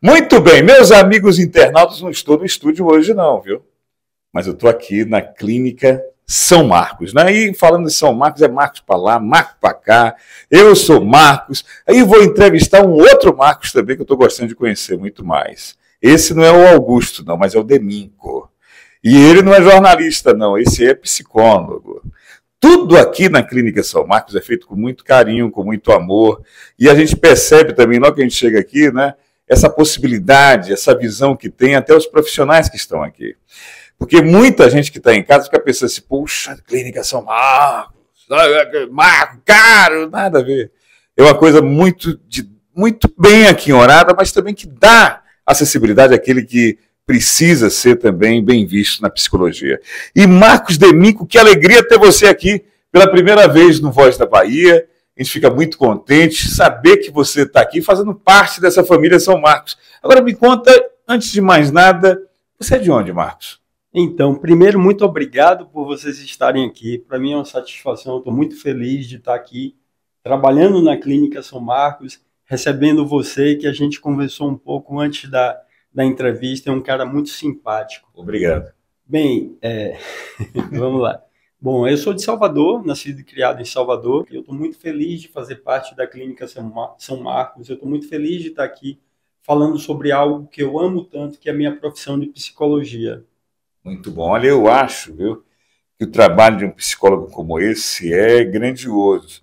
Muito bem, meus amigos internautas, não estou no estúdio hoje não, viu? Mas eu estou aqui na clínica São Marcos, né? E falando de São Marcos, é Marcos para lá, Marcos para cá. Eu sou Marcos. Aí vou entrevistar um outro Marcos também que eu estou gostando de conhecer muito mais. Esse não é o Augusto, não, mas é o Deminco. E ele não é jornalista, não, esse é psicólogo. Tudo aqui na Clínica São Marcos é feito com muito carinho, com muito amor. E a gente percebe também, logo que a gente chega aqui, né, essa possibilidade, essa visão que tem até os profissionais que estão aqui. Porque muita gente que está em casa fica pensando assim, puxa, Clínica São Marcos, Marco, caro, nada a ver. É uma coisa muito, de, muito bem aqui orada, mas também que dá acessibilidade àquele que precisa ser também bem visto na psicologia. E Marcos Demico, que alegria ter você aqui pela primeira vez no Voz da Bahia. A gente fica muito contente saber que você está aqui fazendo parte dessa família São Marcos. Agora me conta, antes de mais nada, você é de onde, Marcos? Então, primeiro, muito obrigado por vocês estarem aqui. Para mim é uma satisfação, estou muito feliz de estar aqui trabalhando na Clínica São Marcos, recebendo você, que a gente conversou um pouco antes da, da entrevista, é um cara muito simpático. Obrigado. Bem, é... vamos lá. Bom, eu sou de Salvador, nascido e criado em Salvador. Eu estou muito feliz de fazer parte da Clínica São Marcos. Eu estou muito feliz de estar aqui falando sobre algo que eu amo tanto, que é a minha profissão de psicologia. Muito bom. Olha, eu acho, viu, que o trabalho de um psicólogo como esse é grandioso.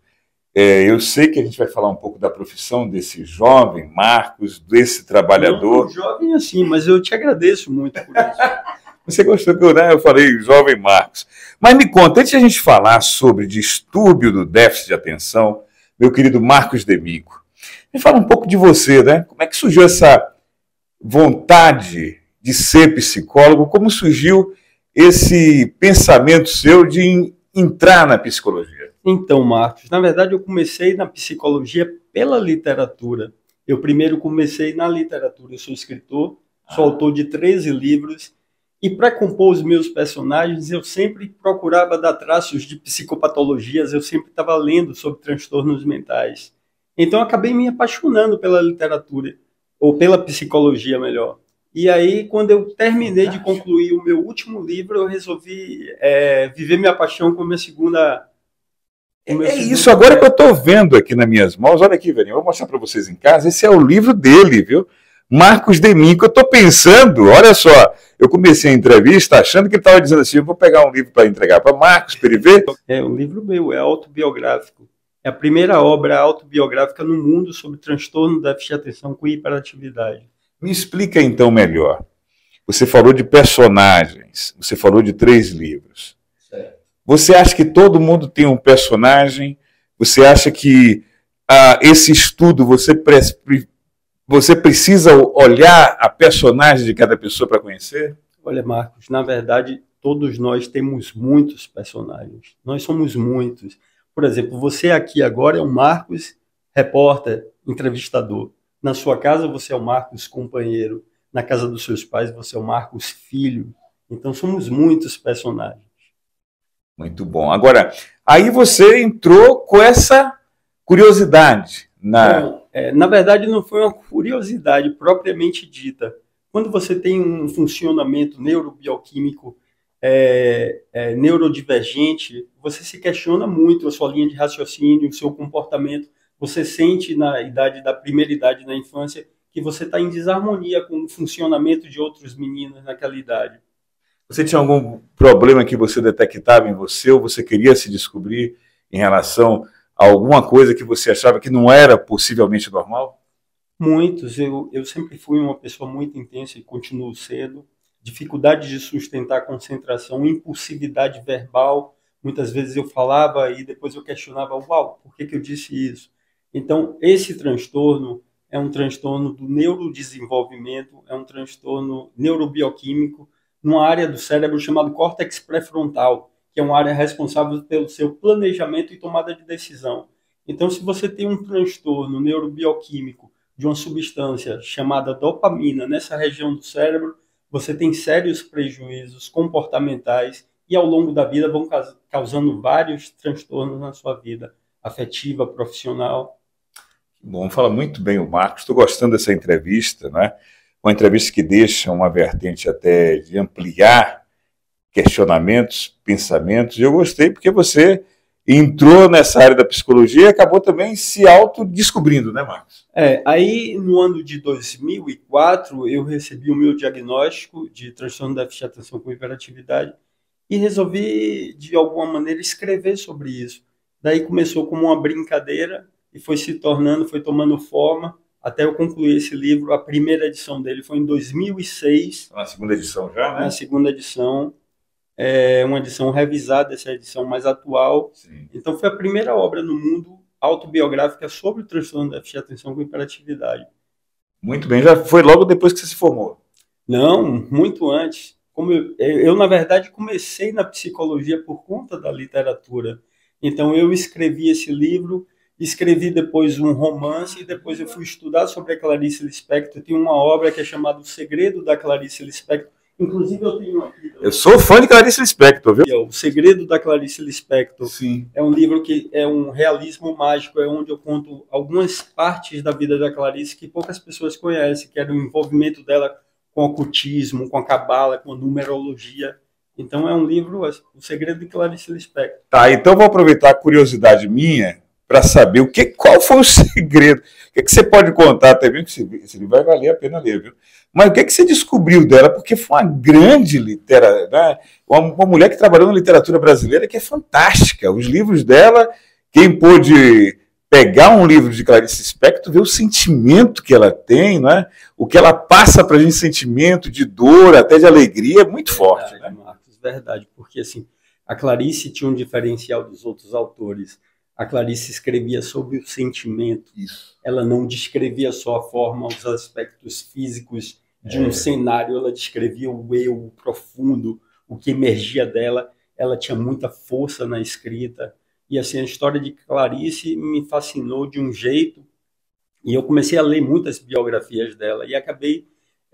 É, eu sei que a gente vai falar um pouco da profissão desse jovem Marcos, desse trabalhador. Não, jovem assim, mas eu te agradeço muito por isso. Você gostou que eu, né, eu falei jovem Marcos. Mas me conta, antes de a gente falar sobre distúrbio do déficit de atenção, meu querido Marcos Demico, me fala um pouco de você, né? Como é que surgiu essa vontade de ser psicólogo? Como surgiu esse pensamento seu de entrar na psicologia? Então, Marcos, na verdade eu comecei na psicologia pela literatura. Eu primeiro comecei na literatura. Eu sou escritor, sou ah. autor de 13 livros. E para compor os meus personagens, eu sempre procurava dar traços de psicopatologias, eu sempre estava lendo sobre transtornos mentais. Então, acabei me apaixonando pela literatura, ou pela psicologia, melhor. E aí, quando eu terminei de concluir o meu último livro, eu resolvi é, viver minha paixão como minha segunda é, é isso, agora que eu estou vendo aqui nas minhas mãos, olha aqui, velho, vou mostrar para vocês em casa, esse é o livro dele, viu? Marcos Deminco, eu estou pensando, olha só, eu comecei a entrevista achando que ele estava dizendo assim, eu vou pegar um livro para entregar para Marcos, para ele ver. É um livro meu, é autobiográfico. É a primeira obra autobiográfica no mundo sobre transtorno da de atenção com hiperatividade. Me explica então melhor. Você falou de personagens, você falou de três livros. Você acha que todo mundo tem um personagem? Você acha que ah, esse estudo você, pre você precisa olhar a personagem de cada pessoa para conhecer? Olha, Marcos, na verdade, todos nós temos muitos personagens. Nós somos muitos. Por exemplo, você aqui agora é o Marcos, repórter, entrevistador. Na sua casa, você é o Marcos, companheiro. Na casa dos seus pais, você é o Marcos, filho. Então, somos muitos personagens. Muito bom. Agora, aí você entrou com essa curiosidade. Não, é, na verdade, não foi uma curiosidade propriamente dita. Quando você tem um funcionamento neurobioquímico é, é, neurodivergente, você se questiona muito a sua linha de raciocínio, o seu comportamento. Você sente na idade da primeira idade, na infância, que você está em desarmonia com o funcionamento de outros meninos naquela idade. Você tinha algum problema que você detectava em você ou você queria se descobrir em relação alguma coisa que você achava que não era possivelmente normal? Muitos. Eu, eu sempre fui uma pessoa muito intensa e continuo sendo. Dificuldade de sustentar a concentração, impulsividade verbal. Muitas vezes eu falava e depois eu questionava, uau, por que, que eu disse isso? Então, esse transtorno é um transtorno do neurodesenvolvimento, é um transtorno neurobioquímico numa área do cérebro chamada córtex pré-frontal, que é uma área responsável pelo seu planejamento e tomada de decisão. Então, se você tem um transtorno neurobioquímico de uma substância chamada dopamina nessa região do cérebro, você tem sérios prejuízos comportamentais e ao longo da vida vão causando vários transtornos na sua vida afetiva, profissional. Bom, fala muito bem o Marcos. Estou gostando dessa entrevista, né? Uma entrevista que deixa uma vertente até de ampliar questionamentos, pensamentos. E eu gostei porque você entrou nessa área da psicologia e acabou também se autodescobrindo, né, Marcos? É, aí no ano de 2004 eu recebi o meu diagnóstico de transtorno déficit de atenção com hiperatividade e resolvi de alguma maneira escrever sobre isso. Daí começou como uma brincadeira e foi se tornando, foi tomando forma até eu concluir esse livro. A primeira edição dele foi em 2006. Na segunda edição já, né? Na segunda edição é uma edição revisada, essa é edição mais atual. Sim. Então, foi a primeira obra no mundo autobiográfica sobre o transtorno de déficit de atenção com hiperatividade. Muito bem, já foi logo depois que você se formou? Não, muito antes. Como eu, eu, na verdade, comecei na psicologia por conta da literatura. Então, eu escrevi esse livro, escrevi depois um romance, e depois eu fui estudar sobre a Clarice Lispector. Tem uma obra que é chamada O Segredo da Clarice Lispector, Inclusive eu tenho aqui. Eu sou fã de Clarice Lispector, viu? O Segredo da Clarice Lispector. Sim. É um livro que é um realismo mágico, é onde eu conto algumas partes da vida da Clarice que poucas pessoas conhecem, que era o envolvimento dela com o ocultismo, com a cabala, com a numerologia. Então é um livro, O Segredo de Clarice Lispector. Tá, então vou aproveitar a curiosidade minha para saber o que, qual foi o segredo. O que, que você pode contar também, que esse livro vai valer a pena ler, viu? Mas o que, que você descobriu dela? Porque foi uma grande literatura, né? uma, uma mulher que trabalhou na literatura brasileira que é fantástica. Os livros dela, quem pôde pegar um livro de Clarice Spector, ver o sentimento que ela tem, né? o que ela passa para a gente, sentimento de dor, até de alegria, é muito forte. Verdade, né? Marcos, verdade, porque assim, a Clarice tinha um diferencial dos outros autores a Clarice escrevia sobre o sentimento. Isso. Ela não descrevia só a forma, os aspectos físicos de um é. cenário, ela descrevia o eu o profundo, o que emergia dela. Ela tinha muita força na escrita. E assim, a história de Clarice me fascinou de um jeito. E eu comecei a ler muitas biografias dela e acabei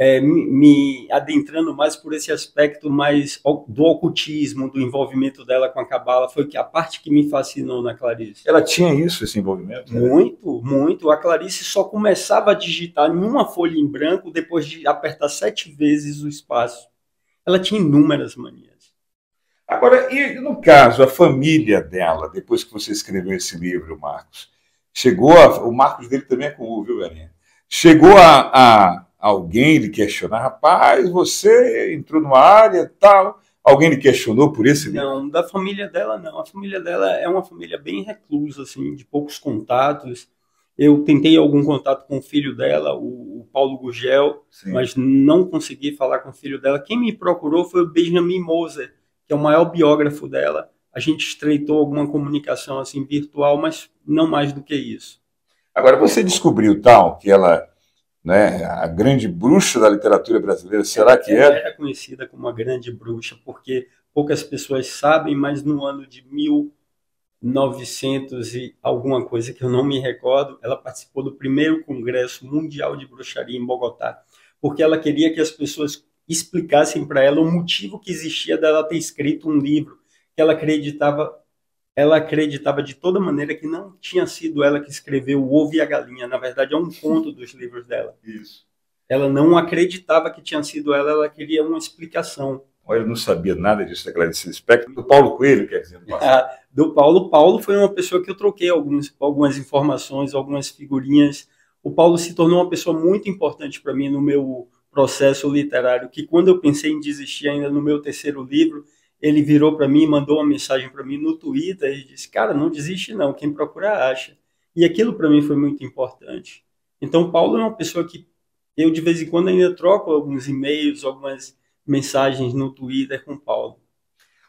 é, me, adentrando mais por esse aspecto mais do ocultismo, do envolvimento dela com a cabala, foi que a parte que me fascinou na Clarice. Ela tinha isso, esse envolvimento? Né? Muito, muito. A Clarice só começava a digitar em uma folha em branco depois de apertar sete vezes o espaço. Ela tinha inúmeras manias. Agora, e no caso, a família dela, depois que você escreveu esse livro, Marcos, chegou a, o Marcos dele também é com o, viu, Galinha? Chegou a, a alguém lhe questionar, rapaz, você entrou numa área tal, alguém lhe questionou por esse livro? Não, da família dela não. A família dela é uma família bem reclusa, assim, de poucos contatos. Eu tentei algum contato com o filho dela, o, Paulo Gugel, Sim. mas não consegui falar com o filho dela. Quem me procurou foi o Benjamin Moser, que é o maior biógrafo dela. A gente estreitou alguma comunicação assim virtual, mas não mais do que isso. Agora você descobriu tal que ela né, a grande bruxa da literatura brasileira, será que ela é? era conhecida como a grande bruxa porque poucas pessoas sabem, mas no ano de 1900 e alguma coisa que eu não me recordo, ela participou do primeiro Congresso Mundial de Bruxaria em Bogotá, porque ela queria que as pessoas explicassem para ela o motivo que existia dela ter escrito um livro que ela acreditava ela acreditava de toda maneira que não tinha sido ela que escreveu O Ovo e a Galinha. Na verdade, é um conto dos livros dela. Isso. Ela não acreditava que tinha sido ela, ela queria uma explicação. Olha, eu não sabia nada disso da Clarice Lispector. Do Paulo Coelho, quer dizer. Ah, do Paulo. Paulo foi uma pessoa que eu troquei alguns, algumas informações, algumas figurinhas. O Paulo se tornou uma pessoa muito importante para mim no meu processo literário, que quando eu pensei em desistir ainda no meu terceiro livro, ele virou para mim, mandou uma mensagem para mim no Twitter e disse: "Cara, não desiste não, quem procura acha". E aquilo para mim foi muito importante. Então, Paulo é uma pessoa que eu de vez em quando ainda troco alguns e-mails, algumas mensagens no Twitter com Paulo.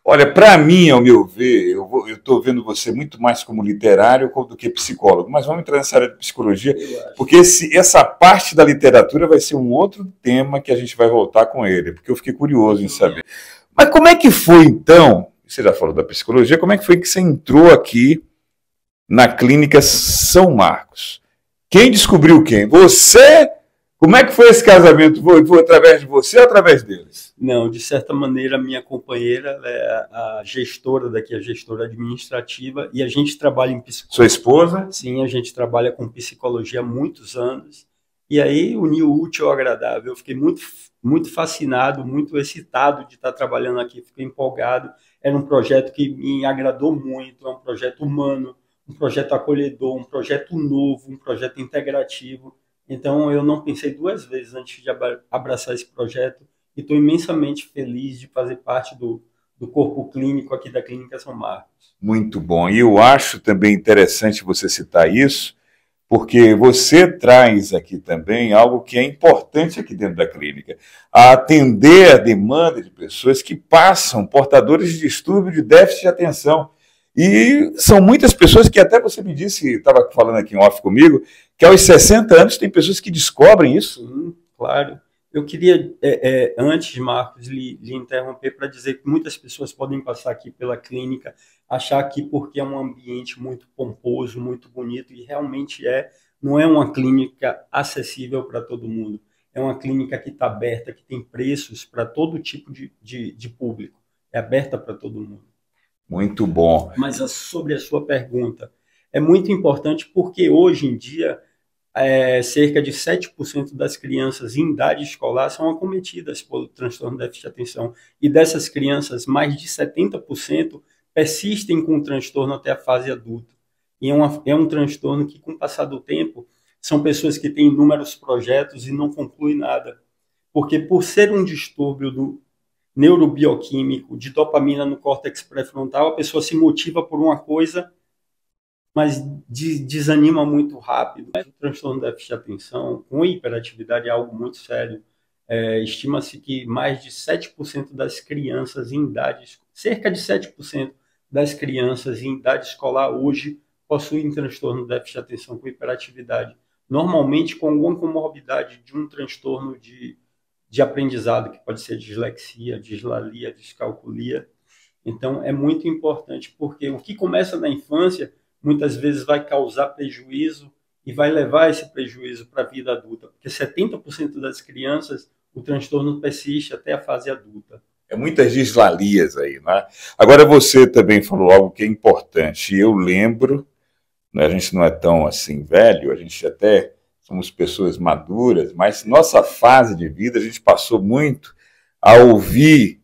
Olha, para mim, ao meu ver, eu estou vendo você muito mais como literário do que psicólogo, mas vamos entrar nessa área de psicologia, porque esse, essa parte da literatura vai ser um outro tema que a gente vai voltar com ele, porque eu fiquei curioso em saber. Mas como é que foi então? Você já falou da psicologia, como é que foi que você entrou aqui na clínica São Marcos? Quem descobriu quem? Você Como é que foi esse casamento? Foi, foi através de você ou através deles? Não, de certa maneira, minha companheira é a gestora daqui, a gestora administrativa, e a gente trabalha em psicologia. Sua esposa? Sim, a gente trabalha com psicologia há muitos anos. E aí uniu o útil ao agradável. Eu fiquei muito, muito fascinado, muito excitado de estar trabalhando aqui, fiquei empolgado. Era um projeto que me agradou muito, é um projeto humano, um projeto acolhedor, um projeto novo, um projeto integrativo então eu não pensei duas vezes antes de abraçar esse projeto e estou imensamente feliz de fazer parte do, do corpo clínico aqui da Clínica São Marcos. Muito bom. E eu acho também interessante você citar isso, porque você traz aqui também algo que é importante aqui dentro da clínica, a atender a demanda de pessoas que passam portadores de distúrbio de déficit de atenção. E são muitas pessoas que até você me disse, estava falando aqui em off comigo, que aos 60 anos tem pessoas que descobrem isso. Sim, claro. Eu queria, é, é, antes, Marcos, lhe, lhe interromper para dizer que muitas pessoas podem passar aqui pela clínica, achar que porque é um ambiente muito pomposo, muito bonito, e realmente é, não é uma clínica acessível para todo mundo. É uma clínica que está aberta, que tem preços para todo tipo de, de, de público. É aberta para todo mundo. Muito bom. Mas sobre a sua pergunta, é muito importante porque hoje em dia é, cerca de 7% das crianças em idade escolar são acometidas pelo transtorno de déficit de atenção. E dessas crianças, mais de 70% persistem com o transtorno até a fase adulta. E é, uma, é um transtorno que, com o passar do tempo, são pessoas que têm inúmeros projetos e não concluem nada. Porque, por ser um distúrbio do, neurobioquímico de dopamina no córtex pré-frontal, a pessoa se motiva por uma coisa, mas de, desanima muito rápido. O transtorno de déficit de atenção com hiperatividade é algo muito sério. É, Estima-se que mais de 7% das crianças em idade, cerca de 7% das crianças em idade escolar hoje possuem transtorno de déficit de atenção com hiperatividade. Normalmente com alguma comorbidade de um transtorno de de aprendizado, que pode ser dislexia, dislalia, descalculia. Então, é muito importante, porque o que começa na infância, muitas vezes vai causar prejuízo e vai levar esse prejuízo para a vida adulta, porque 70% das crianças o transtorno persiste até a fase adulta. É muitas dislalias aí, né? Agora você também falou algo que é importante. Eu lembro, né, a gente não é tão assim velho, a gente até somos pessoas maduras, mas nossa fase de vida a gente passou muito a ouvir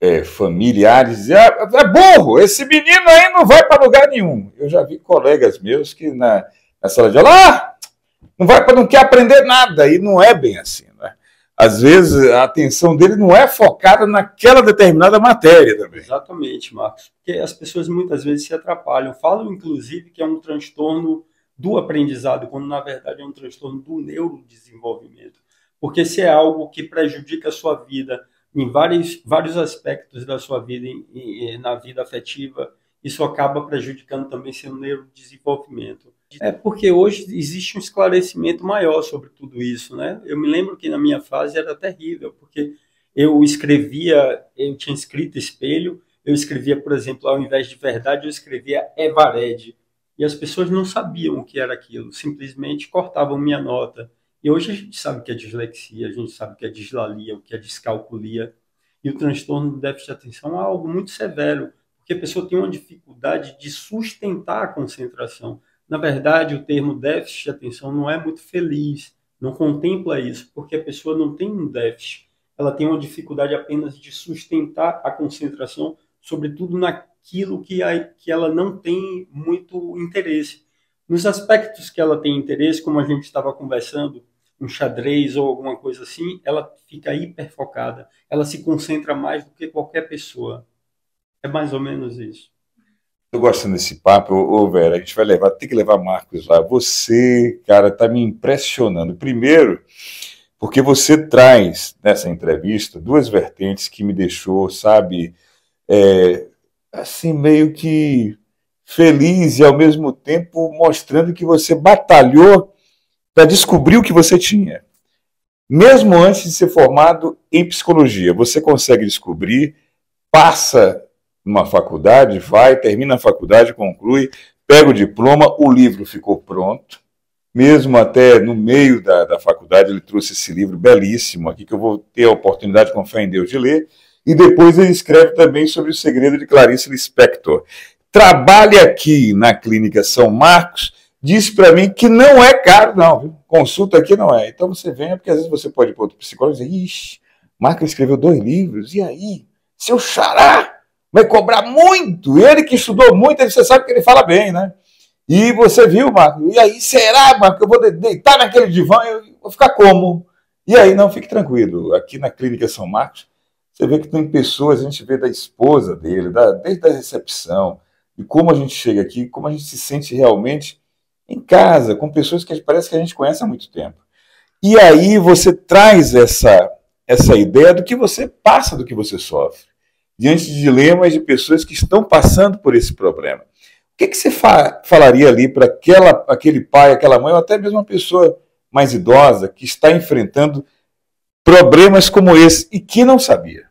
é, familiares dizer: ah, é burro, esse menino aí não vai para lugar nenhum. Eu já vi colegas meus que na, na sala de aula, ah, não vai para não quer aprender nada, e não é bem assim. Às vezes a atenção dele não é focada naquela determinada matéria também. Exatamente, Marcos. Porque as pessoas muitas vezes se atrapalham. Falam, inclusive, que é um transtorno do aprendizado, quando na verdade é um transtorno do neurodesenvolvimento. Porque se é algo que prejudica a sua vida em vários, vários aspectos da sua vida, em, em, na vida afetiva, isso acaba prejudicando também seu neurodesenvolvimento. É porque hoje existe um esclarecimento maior sobre tudo isso, né? Eu me lembro que na minha fase era terrível, porque eu escrevia, eu tinha escrito espelho, eu escrevia, por exemplo, ao invés de verdade, eu escrevia Evared, e as pessoas não sabiam o que era aquilo, simplesmente cortavam minha nota. E hoje a gente sabe o que é dislexia, a gente sabe o que é dislalia, o que é descalculia. E o transtorno do déficit de atenção é algo muito severo, porque a pessoa tem uma dificuldade de sustentar a concentração. Na verdade, o termo déficit de atenção não é muito feliz, não contempla isso, porque a pessoa não tem um déficit, ela tem uma dificuldade apenas de sustentar a concentração, sobretudo na aquilo que, a, que ela não tem muito interesse. Nos aspectos que ela tem interesse, como a gente estava conversando, um xadrez ou alguma coisa assim, ela fica hiperfocada. Ela se concentra mais do que qualquer pessoa. É mais ou menos isso. Estou gostando desse papo, ô, Vera, a gente vai levar, tem que levar Marcos lá. Você, cara, está me impressionando. Primeiro, porque você traz nessa entrevista duas vertentes que me deixou, sabe, é, assim, meio que feliz e ao mesmo tempo mostrando que você batalhou para descobrir o que você tinha. Mesmo antes de ser formado em psicologia, você consegue descobrir, passa numa faculdade, vai, termina a faculdade, conclui, pega o diploma, o livro ficou pronto, mesmo até no meio da, da faculdade, ele trouxe esse livro belíssimo aqui, que eu vou ter a oportunidade, com fé em Deus, de ler. E depois ele escreve também sobre o segredo de Clarice Lispector. Trabalha aqui na Clínica São Marcos, disse para mim que não é caro, não. Viu? Consulta aqui não é. Então você venha, porque às vezes você pode ir para outro psicólogo e dizer, ixi, Marco escreveu dois livros, e aí? Seu xará vai cobrar muito. Ele que estudou muito, você sabe que ele fala bem, né? E você viu, Marco, e aí, será, Marco, que eu vou deitar naquele divã e vou ficar como? E aí, não, fique tranquilo. Aqui na Clínica São Marcos, você vê que tem pessoas, a gente vê da esposa dele, da, desde a recepção, e como a gente chega aqui, como a gente se sente realmente em casa, com pessoas que parece que a gente conhece há muito tempo. E aí você traz essa, essa ideia do que você passa, do que você sofre, diante de dilemas de pessoas que estão passando por esse problema. O que, que você fa falaria ali para aquele pai, aquela mãe, ou até mesmo uma pessoa mais idosa que está enfrentando problemas como esse e que não sabia?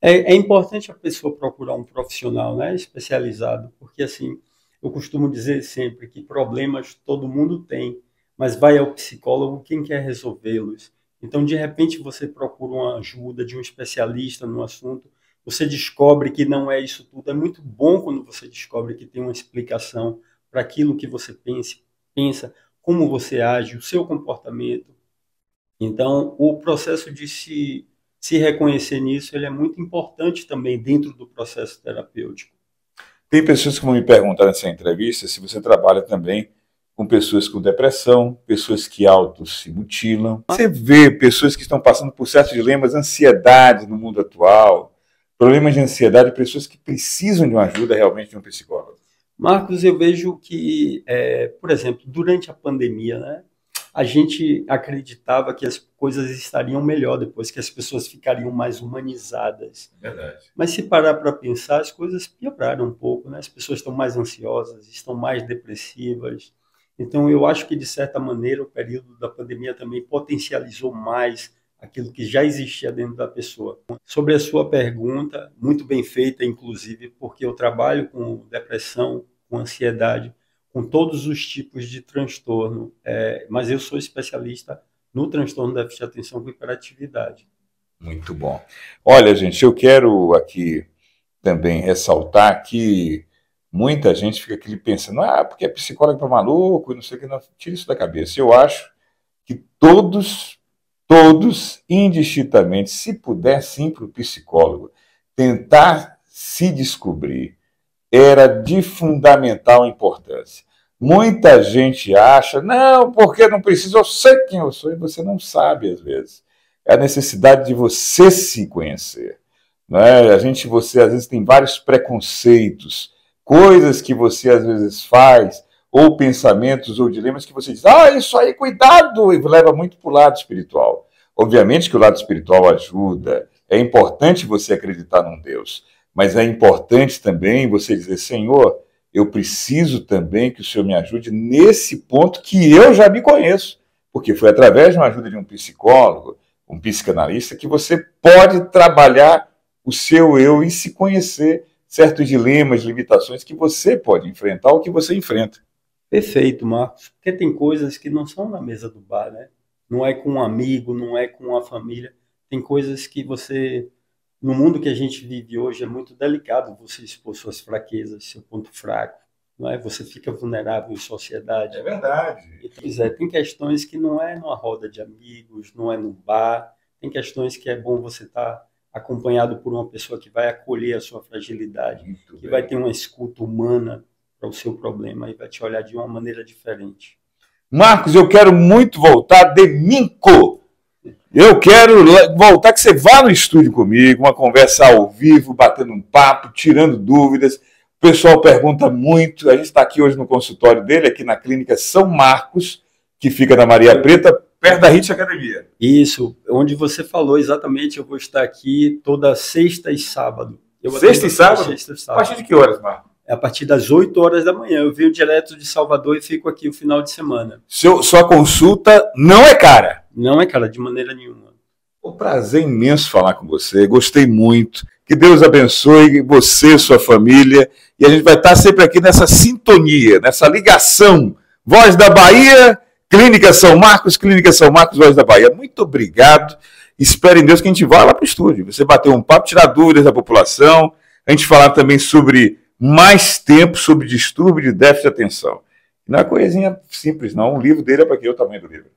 É, é, importante a pessoa procurar um profissional né, especializado, porque assim, eu costumo dizer sempre que problemas todo mundo tem, mas vai ao psicólogo quem quer resolvê-los. Então, de repente, você procura uma ajuda de um especialista no assunto, você descobre que não é isso tudo. É muito bom quando você descobre que tem uma explicação para aquilo que você pensa, pensa, como você age, o seu comportamento. Então, o processo de se, se reconhecer nisso ele é muito importante também dentro do processo terapêutico. Tem pessoas que vão me perguntar nessa entrevista se você trabalha também com pessoas com depressão, pessoas que auto se mutilam. Você vê pessoas que estão passando por certos dilemas, ansiedade no mundo atual, problemas de ansiedade, pessoas que precisam de uma ajuda realmente de um psicólogo? Marcos, eu vejo que, é, por exemplo, durante a pandemia, né, a gente acreditava que as coisas estariam melhor depois, que as pessoas ficariam mais humanizadas. Verdade. Mas se parar para pensar, as coisas pioraram um pouco, né? As pessoas estão mais ansiosas, estão mais depressivas. Então, eu acho que, de certa maneira, o período da pandemia também potencializou mais aquilo que já existia dentro da pessoa. Sobre a sua pergunta, muito bem feita, inclusive, porque eu trabalho com depressão, com ansiedade, com todos os tipos de transtorno, é, mas eu sou especialista no transtorno da de atenção com hiperatividade. Muito bom. Olha, gente, eu quero aqui também ressaltar que muita gente fica aqui pensando, ah, porque é psicólogo para maluco, não sei o que, não, tira isso da cabeça. Eu acho que todos todos, indistintamente, se puder sim para o psicólogo, tentar se descobrir, era de fundamental importância. Muita gente acha, não, porque não precisa, eu sei quem eu sou, e você não sabe às vezes. É a necessidade de você se conhecer. Não é? A gente, você às vezes tem vários preconceitos, coisas que você às vezes faz, ou pensamentos ou dilemas que você diz, ah, isso aí, cuidado, e leva muito para o lado espiritual. Obviamente que o lado espiritual ajuda, é importante você acreditar num Deus, mas é importante também você dizer, Senhor, eu preciso também que o Senhor me ajude nesse ponto que eu já me conheço, porque foi através de uma ajuda de um psicólogo, um psicanalista, que você pode trabalhar o seu eu e se conhecer certos dilemas, limitações que você pode enfrentar ou que você enfrenta. Perfeito, Marcos. Porque tem coisas que não são na mesa do bar, né? Não é com um amigo, não é com a família. Tem coisas que você, no mundo que a gente vive hoje, é muito delicado você expor suas fraquezas, seu ponto fraco. Não é? Você fica vulnerável em sociedade. É verdade. Então, é, tem questões que não é numa roda de amigos, não é no bar. Tem questões que é bom você estar tá acompanhado por uma pessoa que vai acolher a sua fragilidade, muito que bem. vai ter uma escuta humana para o seu problema e vai te olhar de uma maneira diferente. Marcos, eu quero muito voltar de Minco. Eu quero voltar que você vá no estúdio comigo, uma conversa ao vivo, batendo um papo, tirando dúvidas. O pessoal pergunta muito. A gente está aqui hoje no consultório dele, aqui na clínica São Marcos, que fica na Maria Preta, perto da Ritz Academia. Isso, onde você falou exatamente, eu vou estar aqui toda sexta e sábado. sexta e sábado? Sexta e sábado. A partir de que horas, Marcos? É a partir das 8 horas da manhã. Eu venho direto de Salvador e fico aqui o final de semana. Seu, sua consulta não é cara? Não é cara, de maneira nenhuma. O prazer imenso falar com você. Gostei muito. Que Deus abençoe você, sua família. E a gente vai estar sempre aqui nessa sintonia, nessa ligação. Voz da Bahia, Clínica São Marcos, Clínica São Marcos, Voz da Bahia. Muito obrigado. Espero em Deus que a gente vá lá para o estúdio. Você bater um papo, tirar dúvidas da população, a gente falar também sobre mais tempo sobre distúrbio de déficit de atenção. Não é coisinha simples, não. Um livro dele é para que o tamanho do livro.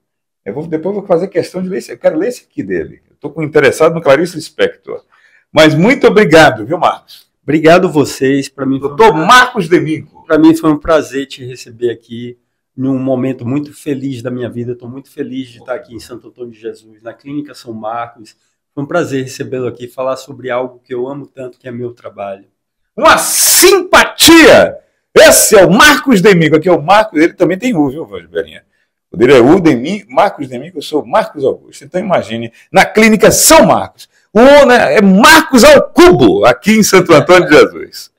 Eu vou, depois vou fazer questão de ler esse. Eu quero ler esse aqui dele. Estou interessado no Clarice Lispector. Mas muito obrigado, viu, Marcos? Obrigado vocês. Para mim, doutor um... Marcos Deminco. Para mim foi um prazer te receber aqui num momento muito feliz da minha vida. Estou muito feliz de estar aqui em Santo Antônio de Jesus, na Clínica São Marcos. Foi um prazer recebê-lo aqui, falar sobre algo que eu amo tanto, que é meu trabalho. Uma simpatia! Esse é o Marcos Demico. Aqui é o Marcos, ele também tem U, viu, Berinha? O dele é U Demi, Marcos Demico, eu sou Marcos Augusto. Então imagine, na clínica São Marcos. O né, é Marcos ao cubo, aqui em Santo Antônio de Jesus.